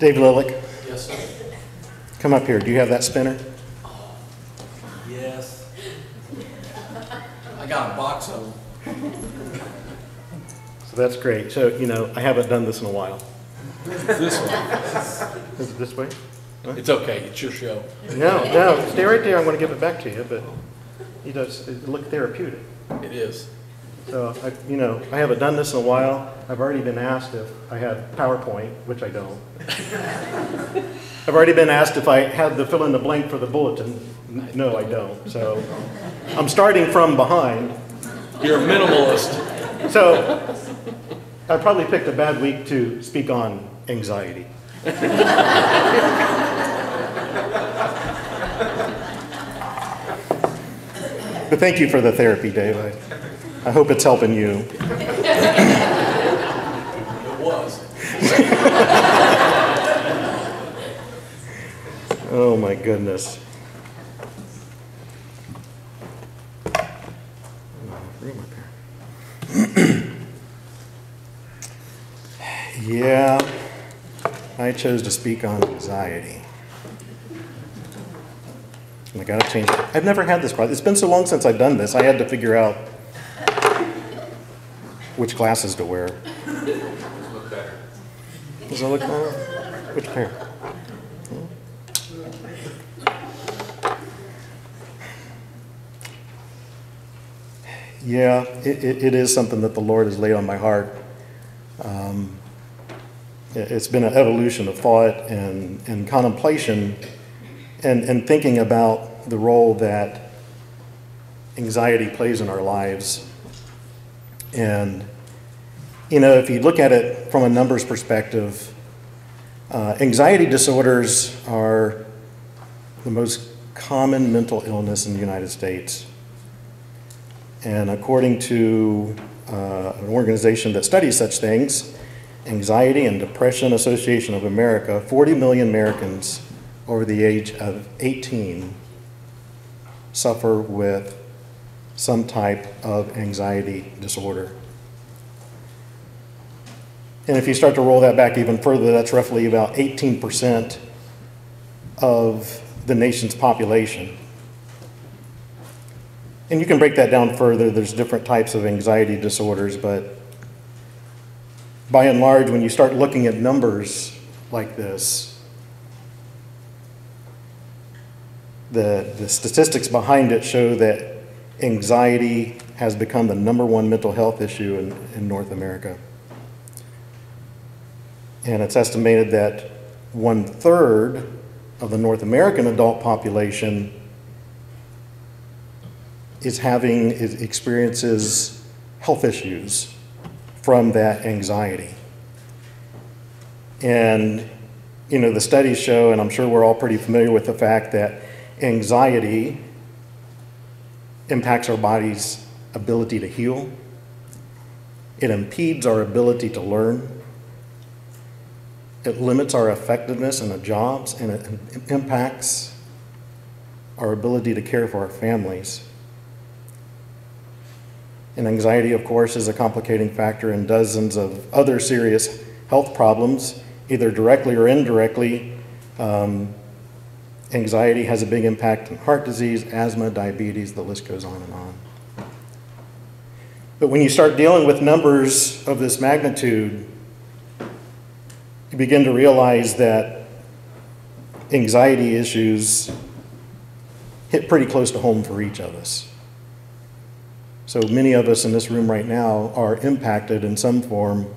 Dave Lilick, Yes, sir. come up here. Do you have that spinner? Yes. I got a box of them. So that's great. So, you know, I haven't done this in a while. This one. Is it this way? It's okay, it's your show. No, no, stay right there. I'm going to give it back to you, but you just, it look therapeutic. It is. So, I, you know, I haven't done this in a while. I've already been asked if I had PowerPoint, which I don't. I've already been asked if I had the fill in the blank for the bulletin. No, I don't. So I'm starting from behind. You're a minimalist. So I probably picked a bad week to speak on anxiety. But thank you for the therapy, Dave. I, hope it's helping you. It was. Oh my goodness. Room up here. Yeah, I chose to speak on anxiety. And I gotta change, I've never had this problem. It's been so long since I've done this, I had to figure out which glasses to wear. Look better. Does it look better? Which pair? Yeah, it, it, it is something that the Lord has laid on my heart. Um, it, it's been an evolution of thought and, and contemplation and, and thinking about the role that anxiety plays in our lives. And, you know, if you look at it from a numbers perspective, uh, anxiety disorders are the most common mental illness in the United States. And according to uh, an organization that studies such things, Anxiety and Depression Association of America, 40 million Americans over the age of 18 suffer with some type of anxiety disorder. And if you start to roll that back even further, that's roughly about 18% of the nation's population. And you can break that down further. There's different types of anxiety disorders, but by and large, when you start looking at numbers like this, the, the statistics behind it show that anxiety has become the number one mental health issue in, in North America. And it's estimated that one third of the North American adult population is having, is, experiences health issues from that anxiety. And, you know, the studies show, and I'm sure we're all pretty familiar with the fact that anxiety impacts our body's ability to heal, it impedes our ability to learn, it limits our effectiveness in the jobs, and it impacts our ability to care for our families. And anxiety, of course, is a complicating factor in dozens of other serious health problems, either directly or indirectly. Um, anxiety has a big impact on heart disease, asthma, diabetes, the list goes on and on. But when you start dealing with numbers of this magnitude, you begin to realize that anxiety issues hit pretty close to home for each of us. So many of us in this room right now are impacted in some form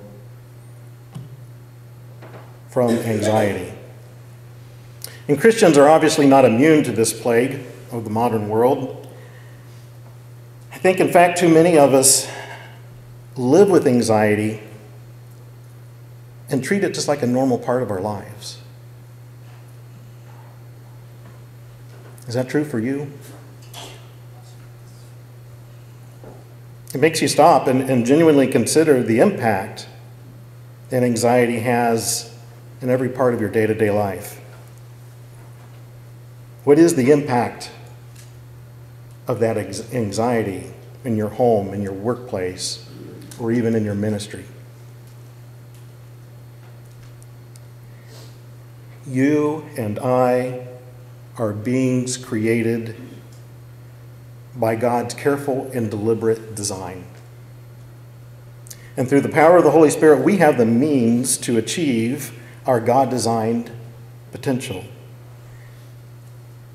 from anxiety. And Christians are obviously not immune to this plague of the modern world. I think, in fact, too many of us live with anxiety and treat it just like a normal part of our lives. Is that true for you? It makes you stop and, and genuinely consider the impact that anxiety has in every part of your day to day life. What is the impact of that anxiety in your home, in your workplace, or even in your ministry? You and I are beings created by God's careful and deliberate design. And through the power of the Holy Spirit, we have the means to achieve our God designed potential.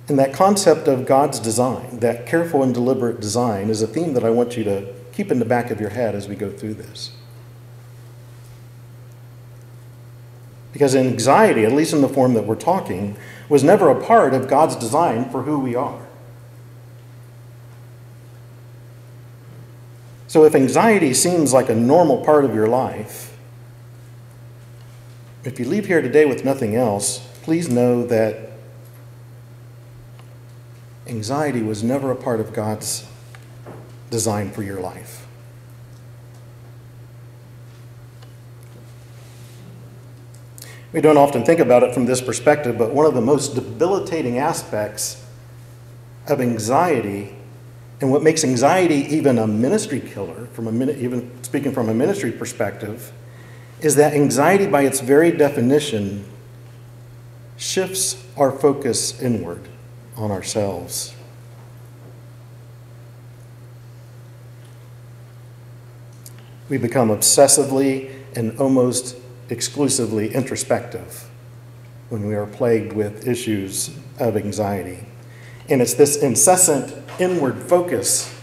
And that concept of God's design, that careful and deliberate design, is a theme that I want you to keep in the back of your head as we go through this. Because anxiety, at least in the form that we're talking, was never a part of God's design for who we are. So if anxiety seems like a normal part of your life, if you leave here today with nothing else, please know that anxiety was never a part of God's design for your life. We don't often think about it from this perspective, but one of the most debilitating aspects of anxiety and what makes anxiety even a ministry killer, from a, even speaking from a ministry perspective, is that anxiety, by its very definition, shifts our focus inward on ourselves. We become obsessively and almost exclusively introspective when we are plagued with issues of anxiety. And it's this incessant inward focus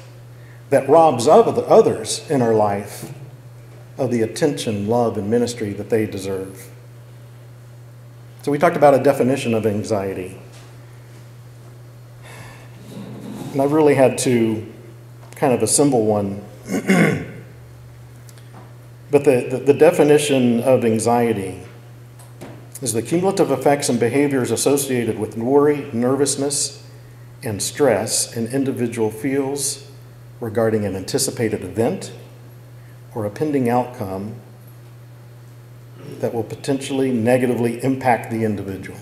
that robs of the others in our life of the attention, love, and ministry that they deserve. So, we talked about a definition of anxiety. And I really had to kind of assemble one. but the, the, the definition of anxiety is the cumulative effects and behaviors associated with worry, nervousness, and stress an individual feels regarding an anticipated event or a pending outcome that will potentially negatively impact the individual.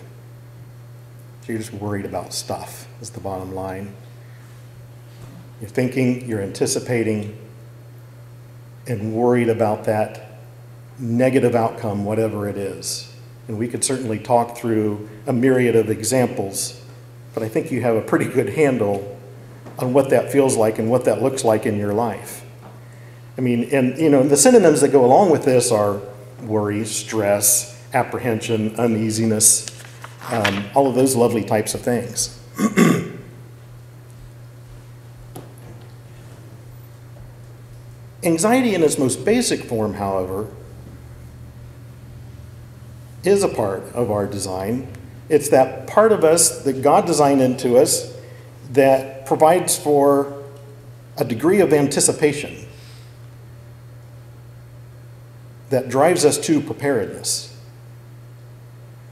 So you're just worried about stuff, is the bottom line. You're thinking, you're anticipating, and worried about that negative outcome, whatever it is. And we could certainly talk through a myriad of examples but I think you have a pretty good handle on what that feels like and what that looks like in your life. I mean, and you know, the synonyms that go along with this are worry, stress, apprehension, uneasiness, um, all of those lovely types of things. Anxiety in its most basic form, however, is a part of our design it's that part of us that God designed into us that provides for a degree of anticipation that drives us to preparedness.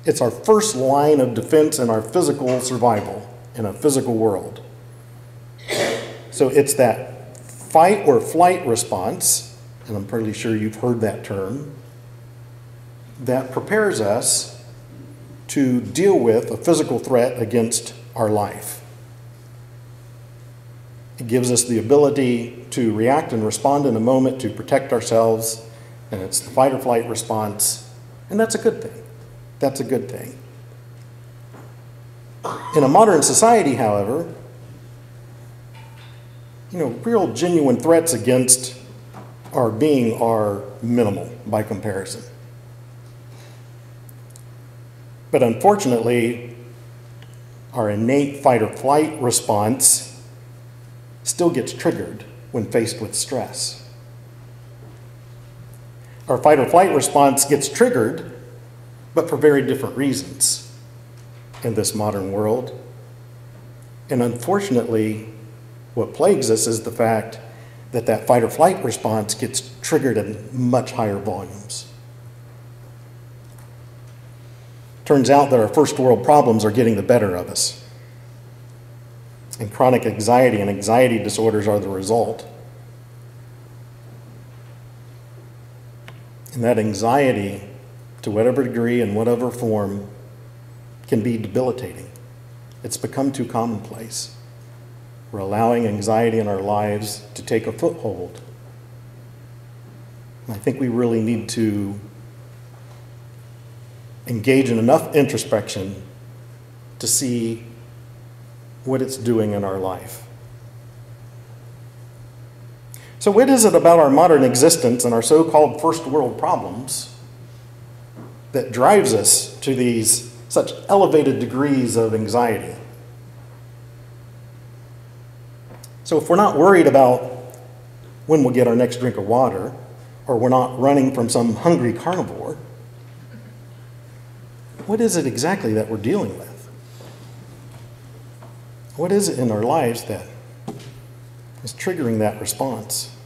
It's our first line of defense in our physical survival in a physical world. So it's that fight or flight response, and I'm pretty sure you've heard that term, that prepares us to deal with a physical threat against our life. It gives us the ability to react and respond in a moment to protect ourselves, and it's the fight or flight response, and that's a good thing. That's a good thing. In a modern society, however, you know, real genuine threats against our being are minimal by comparison. But unfortunately, our innate fight or flight response still gets triggered when faced with stress. Our fight or flight response gets triggered, but for very different reasons in this modern world. And unfortunately, what plagues us is the fact that that fight or flight response gets triggered in much higher volumes. Turns out that our first world problems are getting the better of us. And chronic anxiety and anxiety disorders are the result. And that anxiety, to whatever degree and whatever form, can be debilitating. It's become too commonplace. We're allowing anxiety in our lives to take a foothold. I think we really need to engage in enough introspection to see what it's doing in our life. So, what is it about our modern existence and our so called first world problems that drives us to these such elevated degrees of anxiety? So, if we're not worried about when we'll get our next drink of water, or we're not running from some hungry carnivore, what is it exactly that we're dealing with? What is it in our lives that is triggering that response?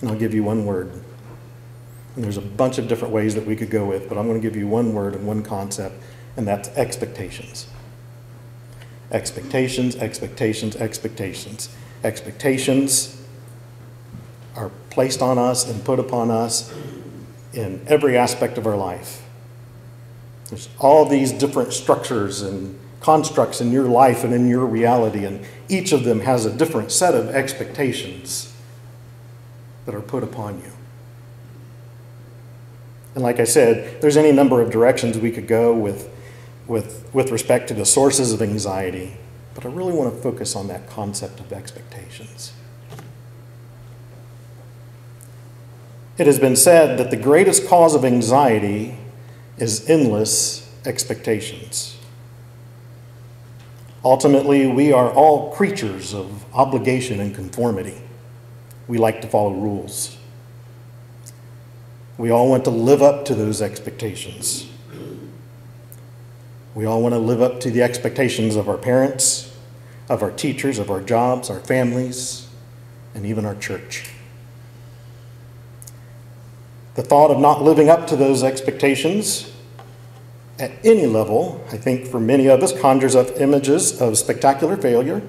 And I'll give you one word. And there's a bunch of different ways that we could go with, but I'm going to give you one word and one concept, and that's expectations. Expectations, expectations, expectations. Expectations are placed on us and put upon us in every aspect of our life. There's all these different structures and constructs in your life and in your reality, and each of them has a different set of expectations that are put upon you. And like I said, there's any number of directions we could go with, with, with respect to the sources of anxiety, but I really want to focus on that concept of expectations. It has been said that the greatest cause of anxiety is endless expectations. Ultimately, we are all creatures of obligation and conformity. We like to follow rules. We all want to live up to those expectations. We all want to live up to the expectations of our parents, of our teachers, of our jobs, our families, and even our church. The thought of not living up to those expectations at any level, I think for many of us, conjures up images of spectacular failure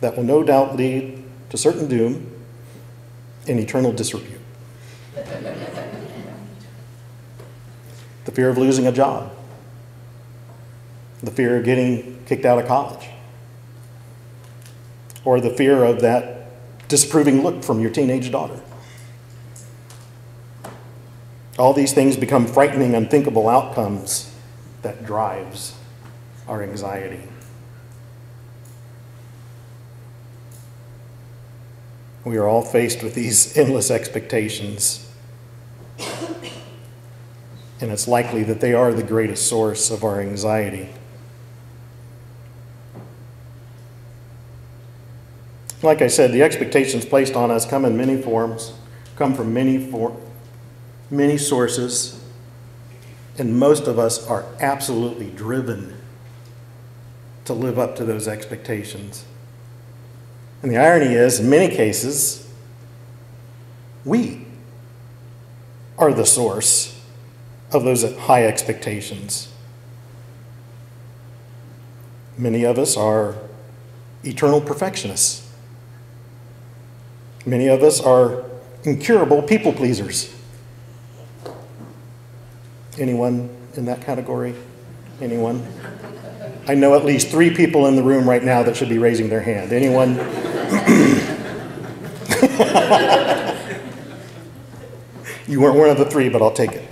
that will no doubt lead to certain doom and eternal disrepute. the fear of losing a job, the fear of getting kicked out of college, or the fear of that disapproving look from your teenage daughter. All these things become frightening, unthinkable outcomes that drives our anxiety. We are all faced with these endless expectations. And it's likely that they are the greatest source of our anxiety. Like I said, the expectations placed on us come in many forms, come from many for- many sources, and most of us are absolutely driven to live up to those expectations. And the irony is, in many cases, we are the source of those high expectations. Many of us are eternal perfectionists. Many of us are incurable people pleasers. Anyone in that category? Anyone? I know at least three people in the room right now that should be raising their hand. Anyone? you weren't one of the three, but I'll take it.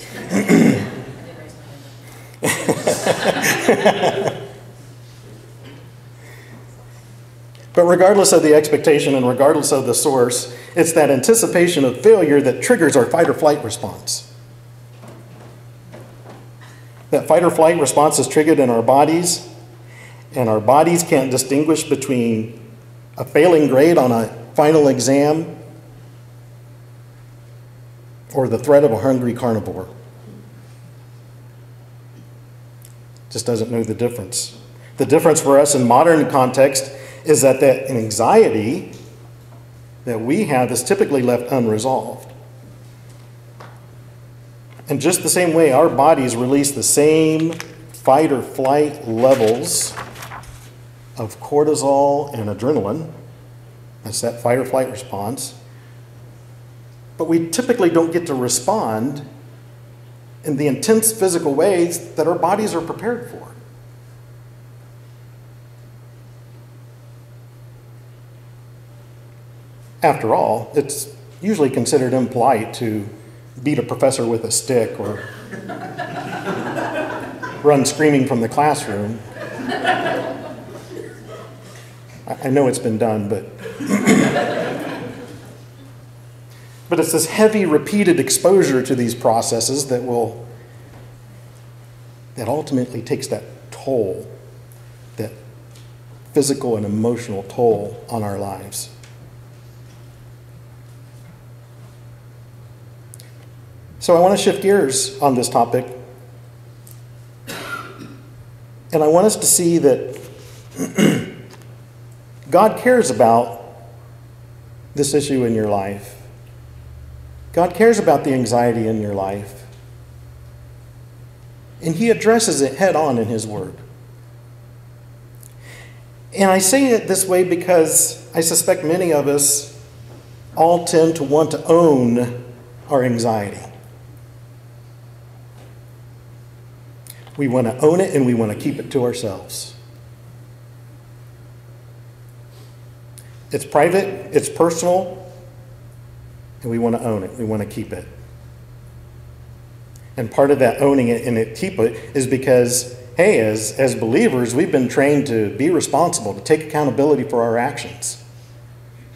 but regardless of the expectation and regardless of the source, it's that anticipation of failure that triggers our fight or flight response. That fight or flight response is triggered in our bodies, and our bodies can't distinguish between a failing grade on a final exam or the threat of a hungry carnivore. Just doesn't know the difference. The difference for us in modern context is that that anxiety that we have is typically left unresolved. And just the same way, our bodies release the same fight or flight levels of cortisol and adrenaline. That's that fight or flight response. But we typically don't get to respond in the intense physical ways that our bodies are prepared for. After all, it's usually considered impolite to beat a professor with a stick or run screaming from the classroom. I know it's been done, but. but it's this heavy, repeated exposure to these processes that will, that ultimately takes that toll, that physical and emotional toll on our lives. So I want to shift gears on this topic. And I want us to see that God cares about this issue in your life. God cares about the anxiety in your life. And He addresses it head on in His Word. And I say it this way because I suspect many of us all tend to want to own our anxiety. We want to own it and we want to keep it to ourselves. It's private, it's personal, and we want to own it. We want to keep it. And part of that owning it and it keep it is because, hey, as, as believers, we've been trained to be responsible, to take accountability for our actions.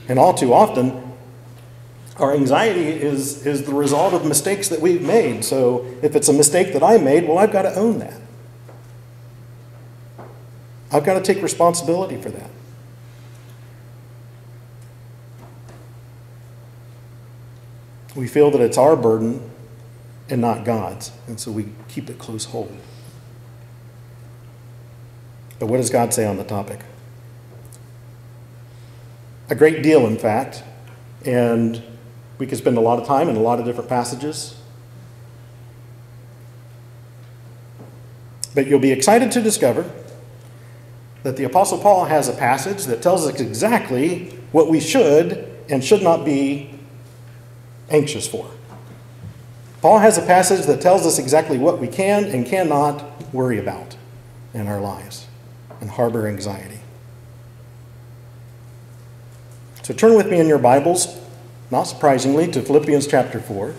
And all too often, our anxiety is, is the result of mistakes that we've made. So if it's a mistake that I made, well, I've got to own that. I've got to take responsibility for that. We feel that it's our burden and not God's, and so we keep it close hold. But what does God say on the topic? A great deal, in fact, and we could spend a lot of time in a lot of different passages. But you'll be excited to discover that the Apostle Paul has a passage that tells us exactly what we should and should not be anxious for. Paul has a passage that tells us exactly what we can and cannot worry about in our lives and harbor anxiety. So turn with me in your Bibles, not surprisingly, to Philippians chapter 4.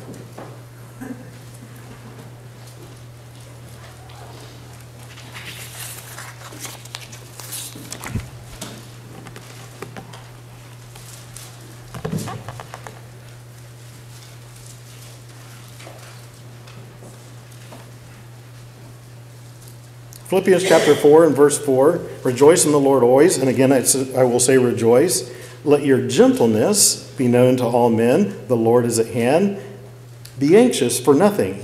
Philippians chapter 4 and verse 4 Rejoice in the Lord always. And again, I will say rejoice. Let your gentleness be known to all men. The Lord is at hand. Be anxious for nothing,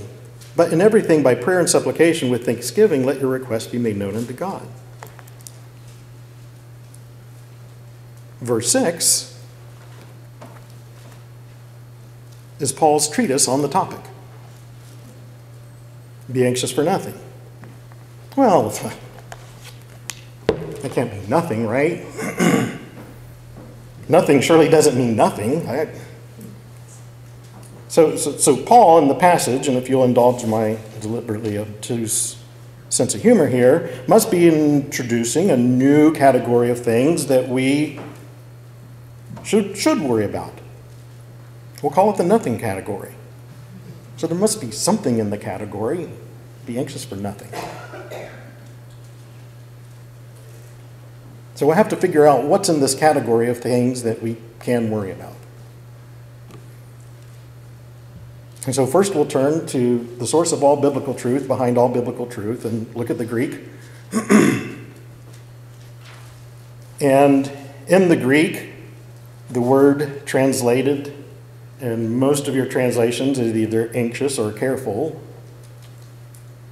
but in everything by prayer and supplication with thanksgiving, let your requests be made known unto God. Verse 6 is Paul's treatise on the topic. Be anxious for nothing. Well, that can't be nothing, right? nothing surely doesn't mean nothing. So, so, so, Paul in the passage, and if you'll indulge my deliberately obtuse sense of humor here, must be introducing a new category of things that we should, should worry about. We'll call it the nothing category. So there must be something in the category. Be anxious for nothing. So we'll have to figure out what's in this category of things that we can worry about. And so first we'll turn to the source of all biblical truth, behind all biblical truth, and look at the Greek. and in the Greek, the word translated in most of your translations is either anxious or careful,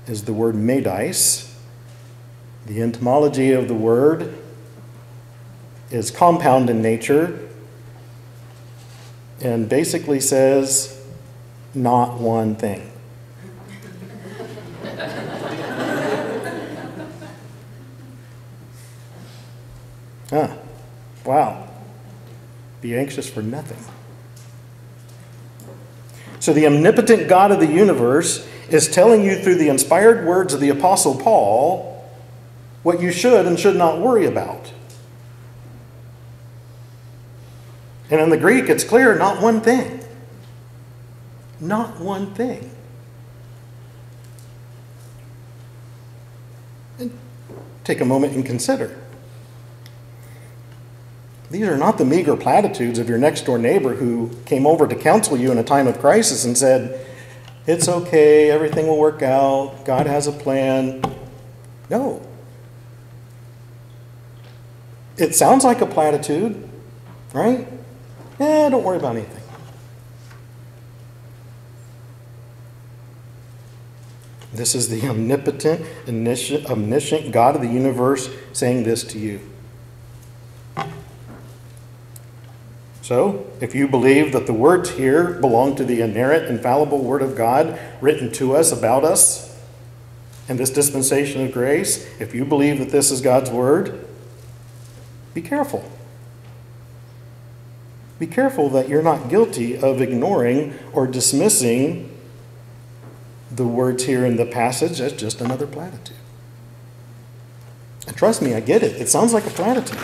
is the word medais. The etymology of the word is compound in nature and basically says not one thing. ah, wow. Be anxious for nothing. So, the omnipotent God of the universe is telling you through the inspired words of the Apostle Paul what you should and should not worry about. And in the Greek, it's clear not one thing. Not one thing. And take a moment and consider. These are not the meager platitudes of your next door neighbor who came over to counsel you in a time of crisis and said, It's okay, everything will work out, God has a plan. No. It sounds like a platitude, right? Eh, don't worry about anything. This is the omnipotent, omniscient God of the universe saying this to you. So, if you believe that the words here belong to the inerrant, infallible Word of God written to us, about us, in this dispensation of grace, if you believe that this is God's Word, be careful. Be careful that you're not guilty of ignoring or dismissing the words here in the passage as just another platitude. And trust me, I get it. It sounds like a platitude.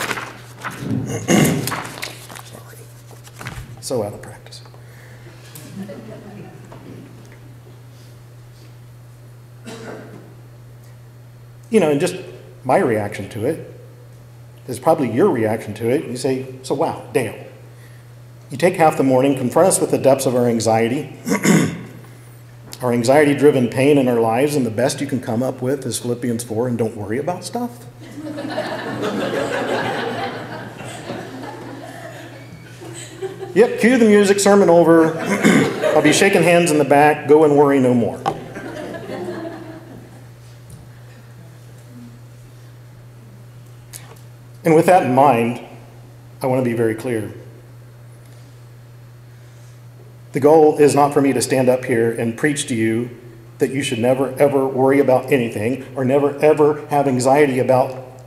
Sorry. So out of practice. You know, and just my reaction to it is probably your reaction to it. You say, So, wow, Dale. You take half the morning, confront us with the depths of our anxiety. our anxiety driven pain in our lives, and the best you can come up with is Philippians 4 and don't worry about stuff? yep, cue the music, sermon over. I'll be shaking hands in the back, go and worry no more. And with that in mind, I want to be very clear. The goal is not for me to stand up here and preach to you that you should never ever worry about anything or never ever have anxiety about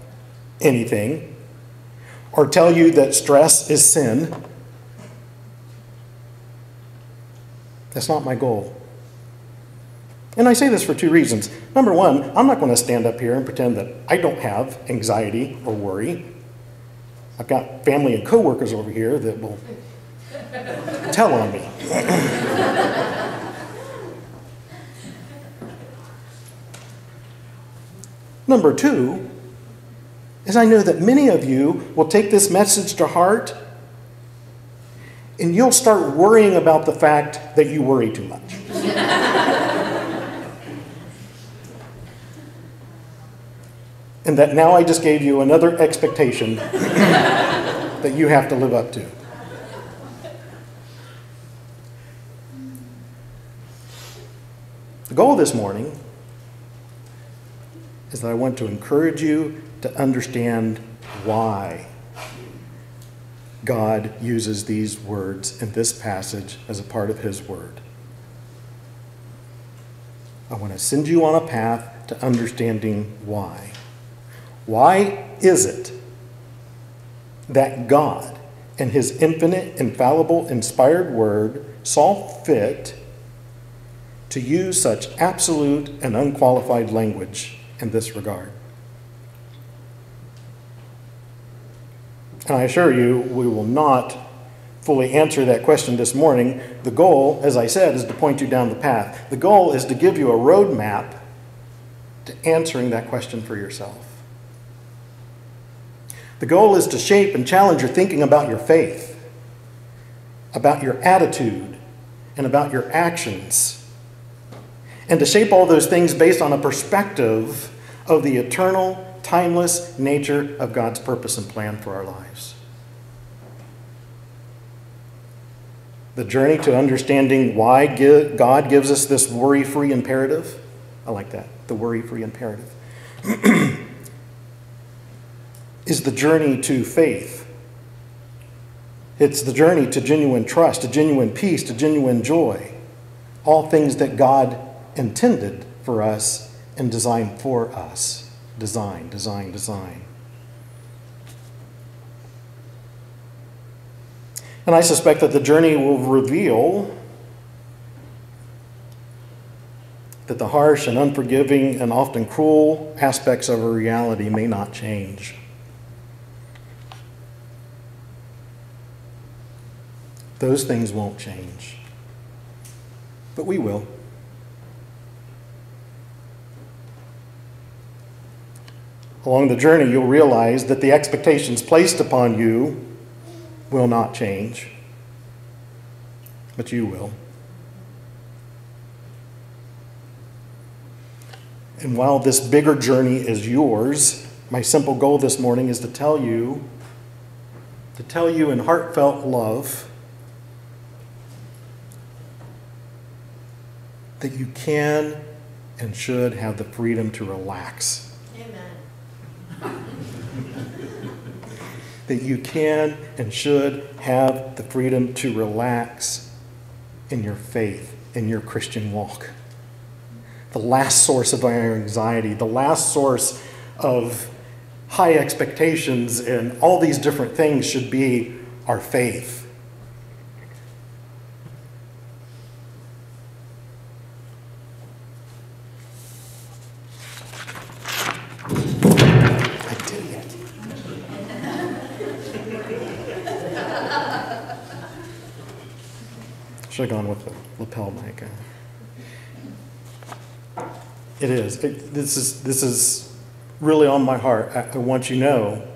anything or tell you that stress is sin. That's not my goal. And I say this for two reasons. Number one, I'm not going to stand up here and pretend that I don't have anxiety or worry. I've got family and coworkers over here that will tell on me. Number two is I know that many of you will take this message to heart and you'll start worrying about the fact that you worry too much. and that now I just gave you another expectation that you have to live up to. The goal this morning is that I want to encourage you to understand why God uses these words in this passage as a part of His Word. I want to send you on a path to understanding why. Why is it that God, in His infinite, infallible, inspired Word, saw fit to use such absolute and unqualified language in this regard. And I assure you, we will not fully answer that question this morning. The goal, as I said, is to point you down the path. The goal is to give you a roadmap to answering that question for yourself. The goal is to shape and challenge your thinking about your faith, about your attitude, and about your actions and to shape all those things based on a perspective of the eternal, timeless nature of God's purpose and plan for our lives. The journey to understanding why God gives us this worry free imperative. I like that, the worry free imperative. is the journey to faith. It's the journey to genuine trust, to genuine peace, to genuine joy. All things that God intended for us and designed for us. Design, design, design. And I suspect that the journey will reveal that the harsh and unforgiving and often cruel aspects of our reality may not change. Those things won't change. but we will. Along the journey, you'll realize that the expectations placed upon you will not change, but you will. And while this bigger journey is yours, my simple goal this morning is to tell you, to tell you in heartfelt love, that you can and should have the freedom to relax. Amen. That you can and should have the freedom to relax in your faith, in your Christian walk. The last source of our anxiety, the last source of high expectations, and all these different things should be our faith. I did it. Should have gone with the lapel mic. uh. It is. It, this is this is really on my heart. I, I want you to know.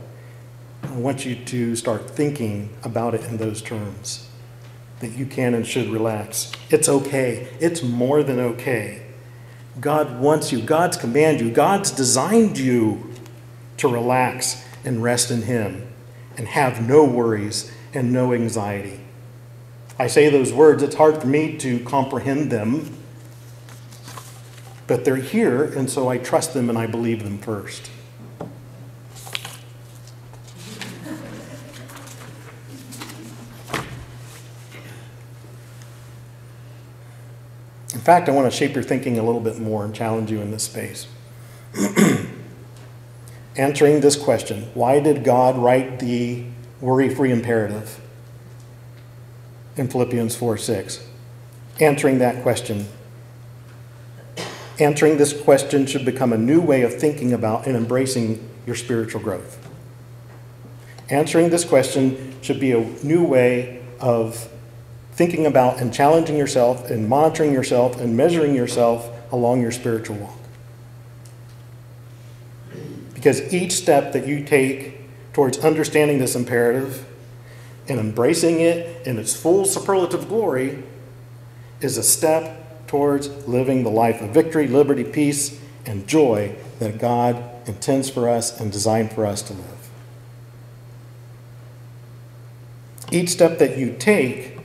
I want you to start thinking about it in those terms. That you can and should relax. It's okay. It's more than okay. God wants you. God's commanded you. God's designed you to relax and rest in Him and have no worries and no anxiety. I say those words, it's hard for me to comprehend them, but they're here, and so I trust them and I believe them first. In fact, I want to shape your thinking a little bit more and challenge you in this space. Answering this question why did God write the worry free imperative in Philippians 4 6? Answering that question. Answering this question should become a new way of thinking about and embracing your spiritual growth. Answering this question should be a new way of thinking about and challenging yourself and monitoring yourself and measuring yourself along your spiritual walk. Because each step that you take towards understanding this imperative and embracing it in its full superlative glory is a step towards living the life of victory, liberty, peace, and joy that God intends for us and designed for us to live. Each step that you take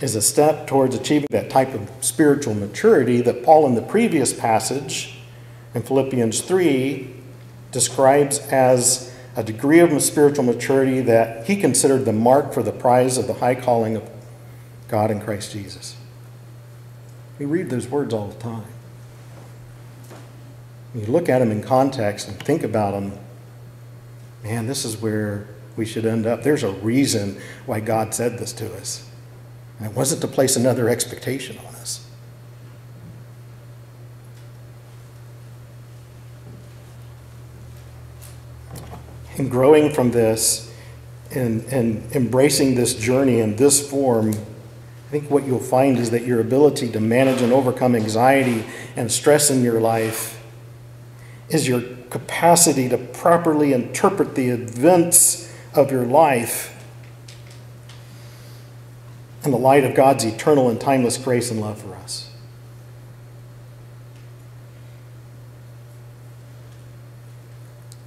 is a step towards achieving that type of spiritual maturity that Paul, in the previous passage in Philippians 3, describes as a degree of spiritual maturity that he considered the mark for the prize of the high calling of God in Christ Jesus. We read those words all the time. You look at them in context and think about them, man, this is where we should end up. There's a reason why God said this to us. And it wasn't to place another expectation on us. And growing from this and, and embracing this journey in this form, I think what you'll find is that your ability to manage and overcome anxiety and stress in your life is your capacity to properly interpret the events of your life in the light of God's eternal and timeless grace and love for us.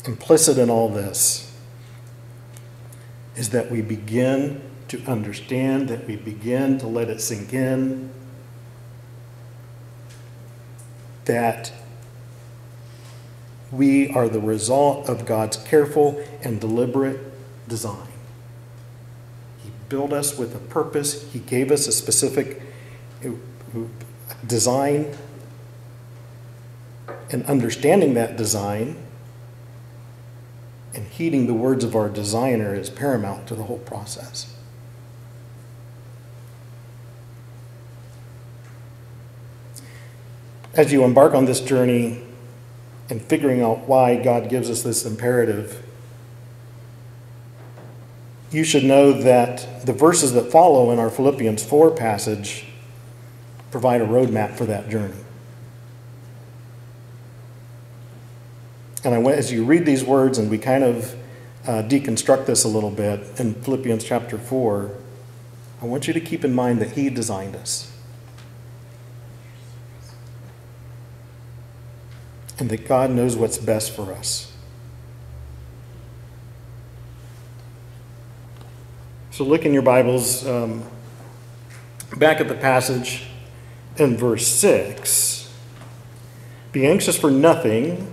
Implicit in all this is that we begin to understand, that we begin to let it sink in, that we are the result of God's careful and deliberate design. He built us with a purpose, He gave us a specific uh, design, and understanding that design and heeding the words of our designer is paramount to the whole process. As you embark on this journey and figuring out why God gives us this imperative, you should know that the verses that follow in our Philippians 4 passage provide a roadmap for that journey. And I went, as you read these words and we kind of uh, deconstruct this a little bit in Philippians chapter 4, I want you to keep in mind that He designed us. And that God knows what's best for us. So look in your Bibles um, back at the passage in verse 6. Be anxious for nothing,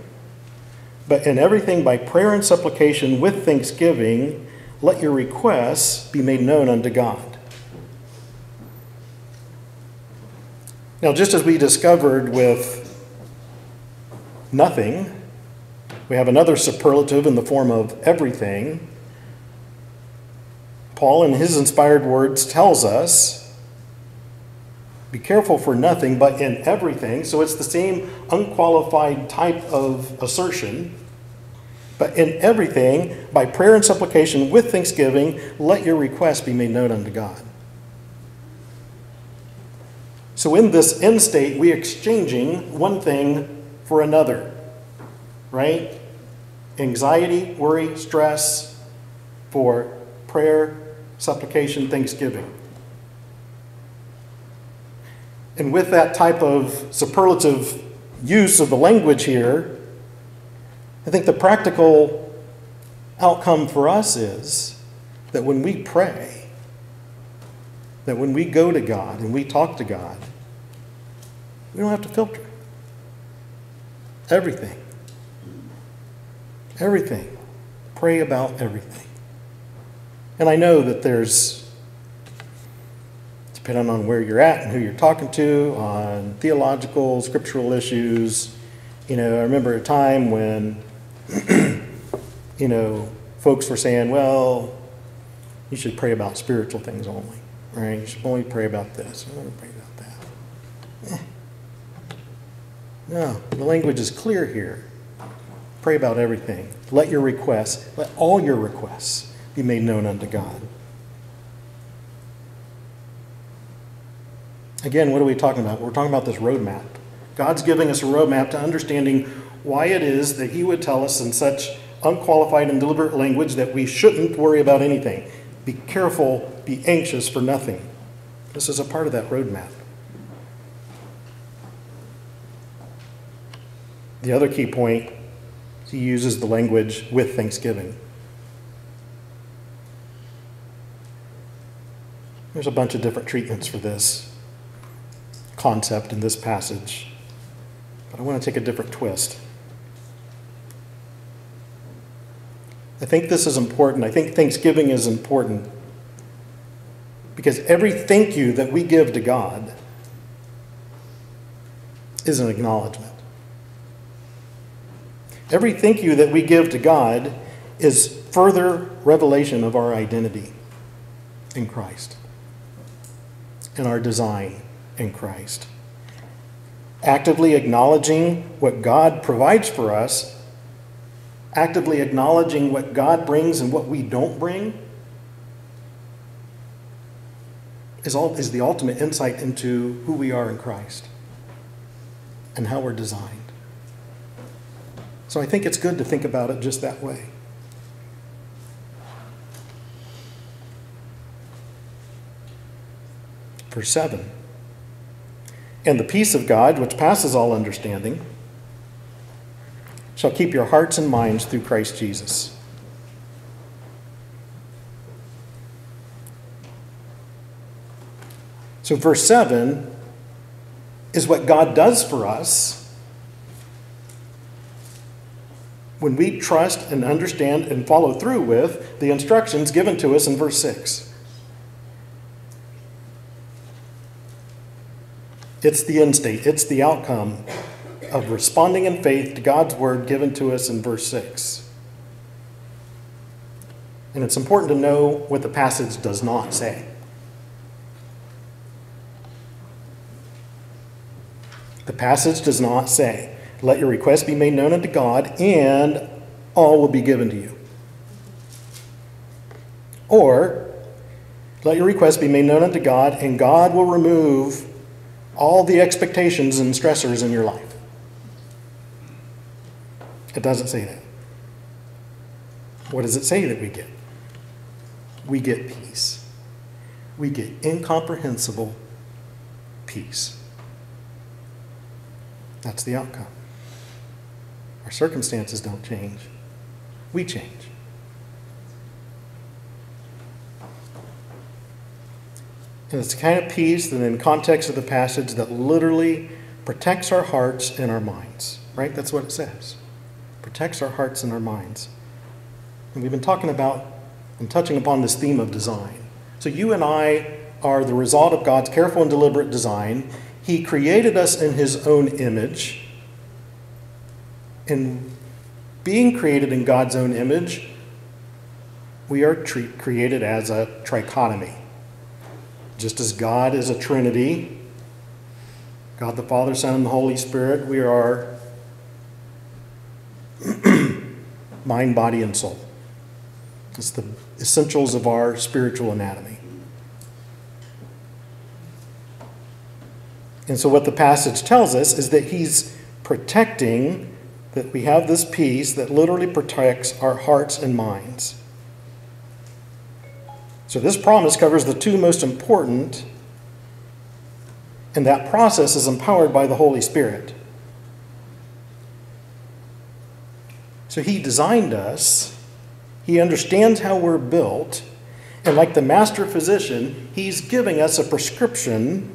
but in everything by prayer and supplication with thanksgiving, let your requests be made known unto God. Now, just as we discovered with nothing, we have another superlative in the form of everything. Paul, in his inspired words, tells us be careful for nothing, but in everything. So it's the same unqualified type of assertion. But in everything, by prayer and supplication with thanksgiving, let your requests be made known unto God. So in this end state, we're exchanging one thing for another, right? Anxiety, worry, stress for prayer, supplication, thanksgiving. And with that type of superlative use of the language here, I think the practical outcome for us is that when we pray, that when we go to God and we talk to God, we don't have to filter. Everything. Everything. Pray about everything. And I know that there's, depending on where you're at and who you're talking to, on theological, scriptural issues, you know, I remember a time when, you know, folks were saying, well, you should pray about spiritual things only, right? You should only pray about this, only pray about that. Eh. No, the language is clear here. Pray about everything. Let your requests, let all your requests be made known unto God. Again, what are we talking about? We're talking about this roadmap. God's giving us a roadmap to understanding why it is that He would tell us in such unqualified and deliberate language that we shouldn't worry about anything. Be careful, be anxious for nothing. This is a part of that roadmap. The other key point, he uses the language with thanksgiving. There's a bunch of different treatments for this concept in this passage, but I want to take a different twist. I think this is important. I think Thanksgiving is important because every thank you that we give to God is an acknowledgement. Every thank you that we give to God is further revelation of our identity in Christ and our design in Christ. Actively acknowledging what God provides for us, actively acknowledging what God brings and what we don't bring, is, all, is the ultimate insight into who we are in Christ and how we're designed. So I think it's good to think about it just that way. Verse 7 And the peace of God, which passes all understanding, shall keep your hearts and minds through Christ Jesus. So, verse 7 is what God does for us when we trust and understand and follow through with the instructions given to us in verse 6. It's the end state, it's the outcome of responding in faith to God's word given to us in verse 6. And it's important to know what the passage does not say. The passage does not say, Let your request be made known unto God, and all will be given to you. Or, Let your request be made known unto God, and God will remove all the expectations and stressors in your life. It doesn't say that. What does it say that we get? We get peace. We get incomprehensible peace. That's the outcome. Our circumstances don't change, we change. And it's the kind of peace that, in context of the passage, that literally protects our hearts and our minds. Right? That's what it says. Protects our hearts and our minds. And we've been talking about and touching upon this theme of design. So you and I are the result of God's careful and deliberate design. He created us in His own image. And being created in God's own image, we are tre- created as a trichotomy. Just as God is a trinity, God the Father, Son, and the Holy Spirit, we are mind, body, and soul. It's the essentials of our spiritual anatomy. And so, what the passage tells us is that he's protecting, that we have this peace that literally protects our hearts and minds. So, this promise covers the two most important, and that process is empowered by the Holy Spirit. So, He designed us, He understands how we're built, and like the master physician, He's giving us a prescription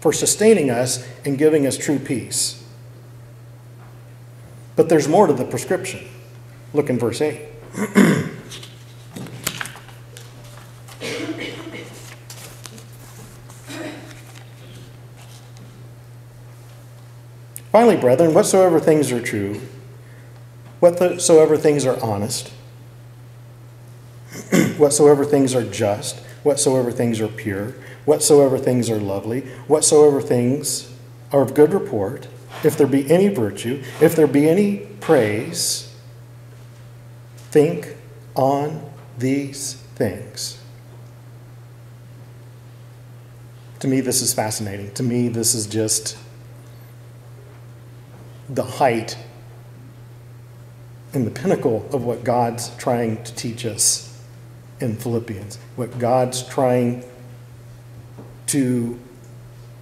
for sustaining us and giving us true peace. But there's more to the prescription. Look in verse 8. Finally, brethren, whatsoever things are true, whatsoever things are honest, whatsoever things are just, whatsoever things are pure, whatsoever things are lovely, whatsoever things are of good report, if there be any virtue, if there be any praise, think on these things. To me, this is fascinating. To me, this is just the height and the pinnacle of what God's trying to teach us in Philippians, what God's trying to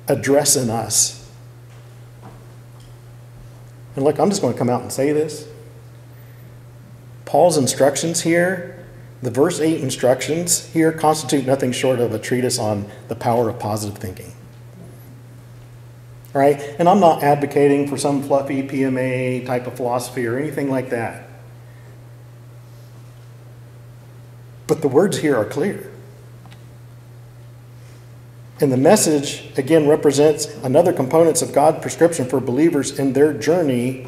address in us. And look, I'm just going to come out and say this. Paul's instructions here, the verse 8 instructions here, constitute nothing short of a treatise on the power of positive thinking. Right? And I'm not advocating for some fluffy PMA type of philosophy or anything like that. But the words here are clear. And the message, again, represents another components of God's prescription for believers in their journey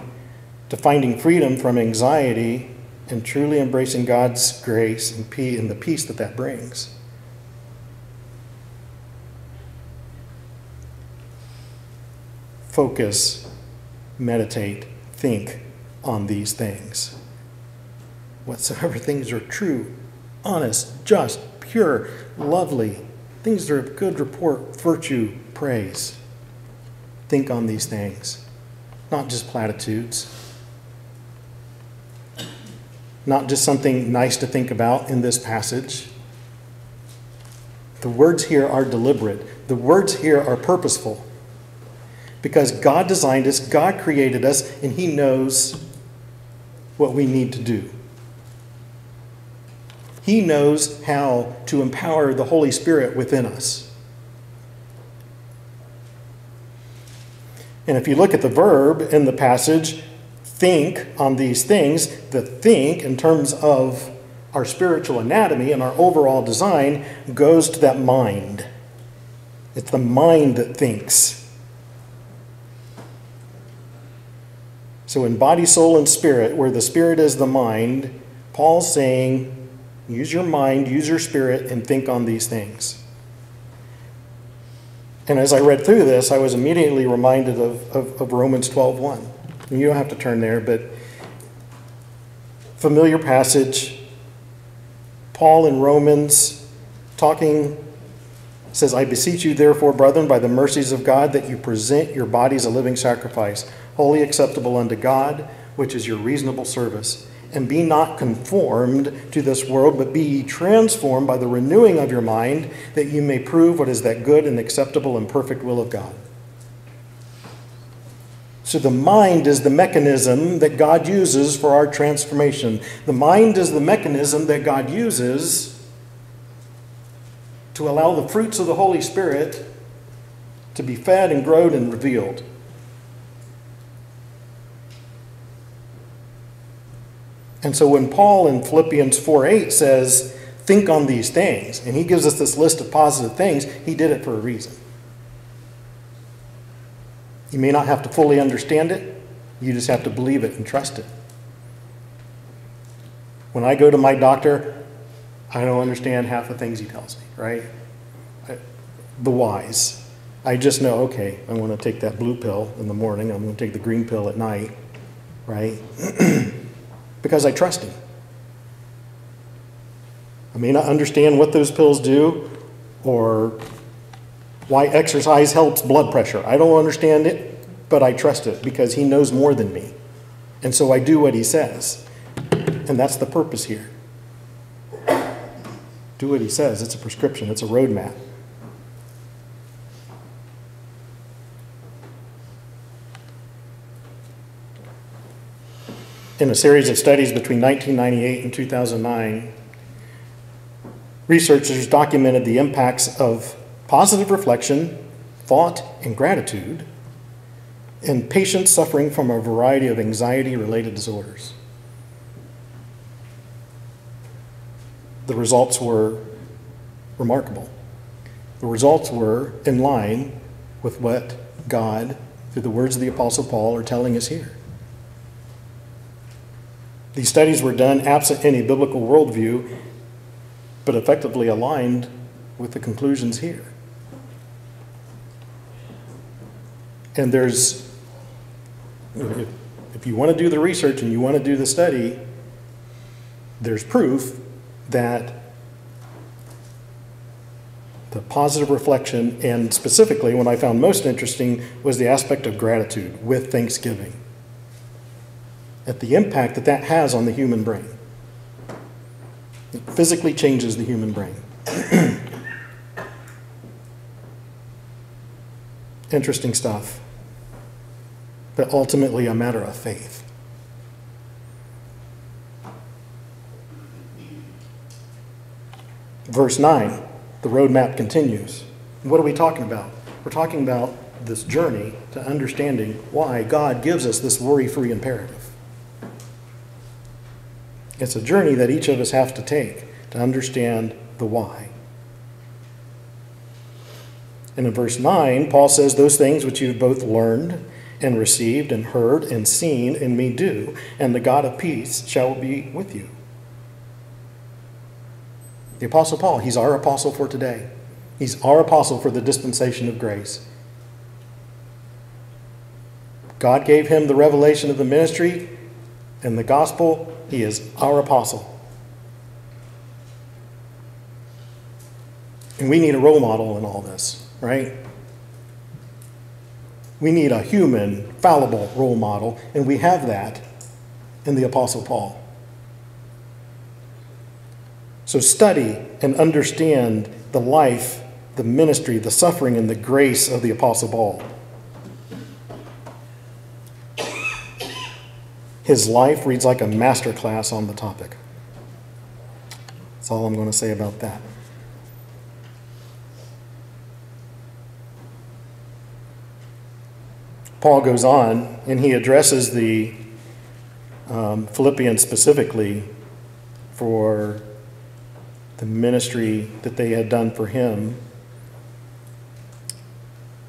to finding freedom from anxiety and truly embracing God's grace and, and the peace that that brings. Focus, meditate, think on these things. Whatsoever things are true, honest, just, pure, lovely, things that are of good report, virtue, praise. Think on these things, not just platitudes, not just something nice to think about in this passage. The words here are deliberate, the words here are purposeful. Because God designed us, God created us, and He knows what we need to do. He knows how to empower the Holy Spirit within us. And if you look at the verb in the passage, think on these things, the think in terms of our spiritual anatomy and our overall design goes to that mind. It's the mind that thinks. So, in body, soul, and spirit, where the spirit is the mind, Paul's saying Use your mind, use your spirit, and think on these things. And as I read through this, I was immediately reminded of, of, of Romans 12.1. And you don't have to turn there, but familiar passage. Paul in Romans talking It says, I beseech you, therefore, brethren, by the mercies of God, that you present your bodies a living sacrifice, wholly acceptable unto God, which is your reasonable service. And be not conformed to this world, but be ye transformed by the renewing of your mind, that you may prove what is that good and acceptable and perfect will of God. So the mind is the mechanism that God uses for our transformation. The mind is the mechanism that God uses to allow the fruits of the Holy Spirit to be fed and grown and revealed. And so when Paul in Philippians 4 8 says, Think on these things, and he gives us this list of positive things, he did it for a reason. You may not have to fully understand it, you just have to believe it and trust it. When I go to my doctor, I don't understand half the things he tells me, right? I- The whys. I just know, okay, I want to take that blue pill in the morning, I'm going to take the green pill at night, right? because I trust him. I may not understand what those pills do or why exercise helps blood pressure. I don't understand it, but I trust it because he knows more than me. And so I do what he says. And that's the purpose here. Do what he says. It's a prescription, it's a roadmap. In a series of studies between 1998 and 2009, researchers documented the impacts of positive reflection, thought, and gratitude in patients suffering from a variety of anxiety related disorders. The results were remarkable. The results were in line with what God, through the words of the Apostle Paul, are telling us here. These studies were done absent any biblical worldview, but effectively aligned with the conclusions here. And there's, if, you want to do the research and you want to do the study, there's proof that the positive reflection, and specifically, what I found most interesting was the aspect of gratitude with thanksgiving, at the impact that that has on the human brain. It physically changes the human brain. Interesting stuff, but ultimately a matter of faith. Verse 9, the roadmap continues. What are we talking about? We're talking about this journey to understanding why God gives us this worry free imperative. It's a journey that each of us have to take to understand the why. And in verse 9, Paul says, Those things which you've both learned and received and heard and seen in me do, and the God of peace shall be with you. The Apostle Paul, he's our apostle for today. He's our apostle for the dispensation of grace. God gave him the revelation of the ministry and the gospel. He is our apostle. And we need a role model in all this, right? We need a human, fallible role model, and we have that in the Apostle Paul. So study and understand the life, the ministry, the suffering, and the grace of the Apostle Paul. His life reads like a master class on the topic. That's all I'm going to say about that. Paul goes on and he addresses the um, Philippians specifically for the ministry that they had done for him.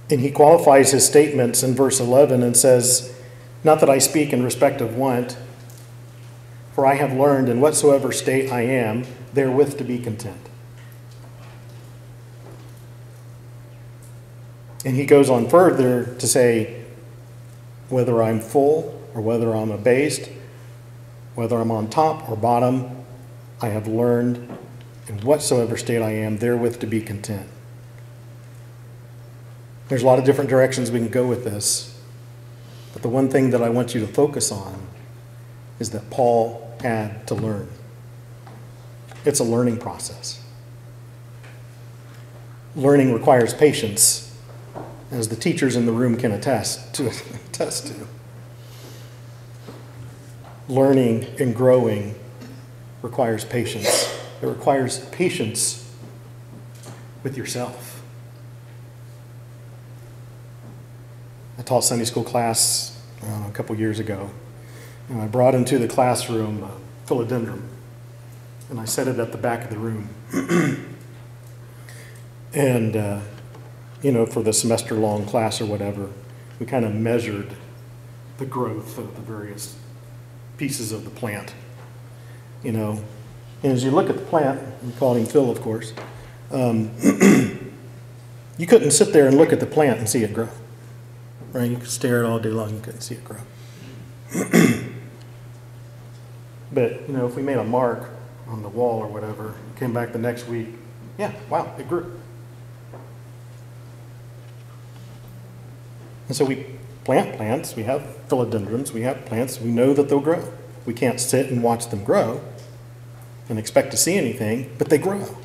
And he qualifies his statements in verse 11 and says, Not that I speak in respect of want, for I have learned in whatsoever state I am, therewith to be content. And he goes on further to say, whether I'm full or whether I'm abased, whether I'm on top or bottom, I have learned in whatsoever state I am, therewith to be content. There's a lot of different directions we can go with this. But the one thing that I want you to focus on is that Paul had to learn. It's a learning process. Learning requires patience, as the teachers in the room can attest to. attest to. Learning and growing requires patience. It requires patience with yourself. I taught Sunday school class uh, a couple years ago, and I brought into the classroom a philodendron, and I set it at the back of the room. and, uh, you know, for the semester long class or whatever, we kind of measured the growth of the various pieces of the plant, you know. And as you look at the plant, we called him Phil, of course, um, you couldn't sit there and look at the plant and see it grow. Right? You could stare at it all day long, you couldn't see it grow. but, you know, if we made a mark on the wall or whatever, came back the next week, yeah, wow, it grew. And so we plant plants, we have philodendrons, we have plants, we know that they'll grow. We can't sit and watch them grow and expect to see anything, but they grow.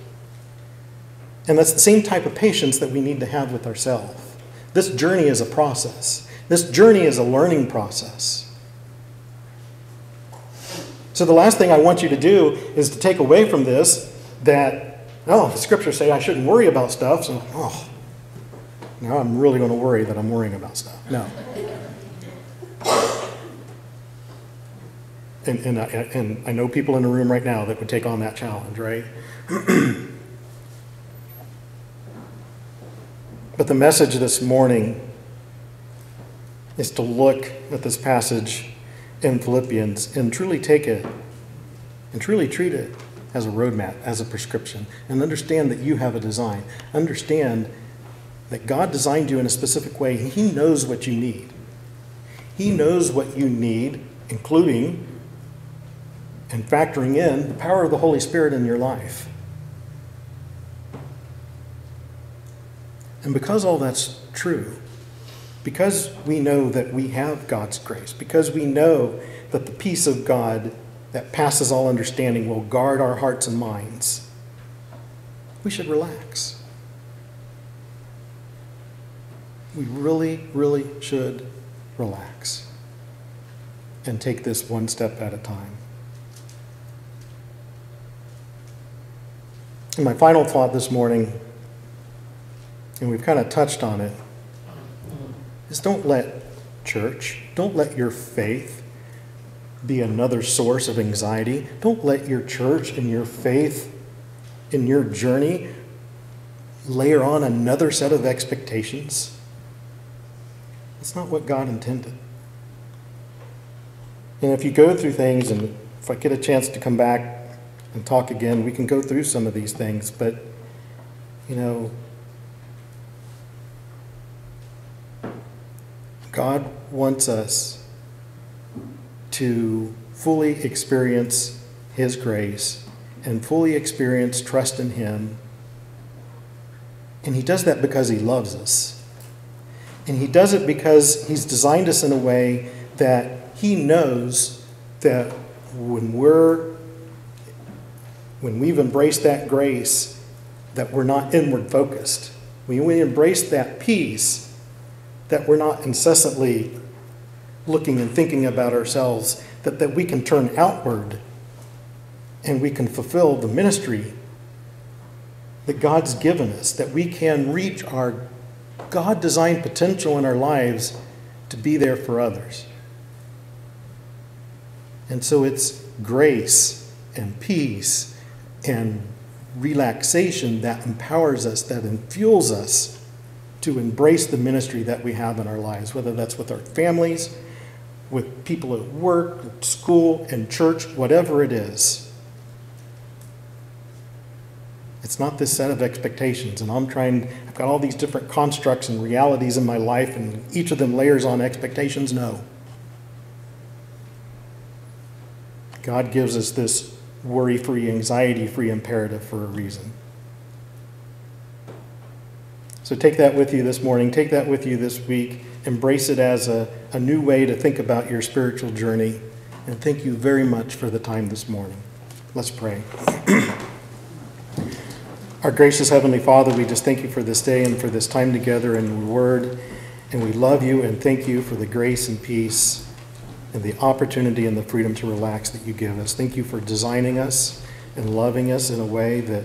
And that's the same type of patience that we need to have with ourselves. This journey is a process. This journey is a learning process. So the last thing I want you to do is to take away from this that, oh, the scriptures say I shouldn't worry about stuff, so, oh, now I'm really going to worry that I'm worrying about stuff. No. And, and, I, and I know people in the room right now that would take on that challenge, right? but the message this morning is to look at this passage in Philippians and truly take it and truly treat it as a roadmap, as a prescription, and understand that you have a design. Understand that God designed you in a specific way. He knows what you need. He knows what you need, including and factoring in the power of the Holy Spirit in your life. And because all that's true, because we know that we have God's grace, because we know that the peace of God that passes all understanding will guard our hearts and minds, we should relax. We really, really should relax and take this one step at a time. And my final thought this morning, and we've kind of touched on it, is don't let church, don't let your faith be another source of anxiety. Don't let your church and your faith in your journey layer on another set of expectations. That's not what God intended. And if you go through things, and if I get a chance to come back and talk again, we can go through some of these things, but, you know, God wants us to fully experience His grace and fully experience trust in Him. And He does that because He loves us. And He does it because He's designed us in a way that He knows that when we're when we've embraced that grace, that we're not inward focused. When we embrace that peace, that we're not incessantly looking and thinking about ourselves, that, that we can turn outward and we can fulfill the ministry that God's given us, that we can reach our God designed potential in our lives to be there for others. And so it's grace and peace and relaxation that empowers us, that infuels us to embrace the ministry that we have in our lives, whether that's with our families, with people at work, at school, in church, whatever it is. It's not this set of expectations, and I'm trying, I've got all these different constructs and realities in my life, and each of them layers on expectations. No. God gives us this worry free, anxiety free imperative for a reason. So take that with you this morning, take that with you this week, embrace it as a, a new way to think about your spiritual journey. And thank you very much for the time this morning. Let's pray. Our gracious Heavenly Father, we just thank you for this day and for this time together in your word. And we love you and thank you for the grace and peace and the opportunity and the freedom to relax that you give us. Thank you for designing us and loving us in a way that,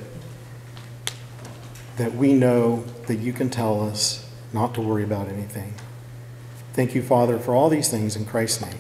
that we know that you can tell us not to worry about anything. Thank you, Father, for all these things in Christ's name.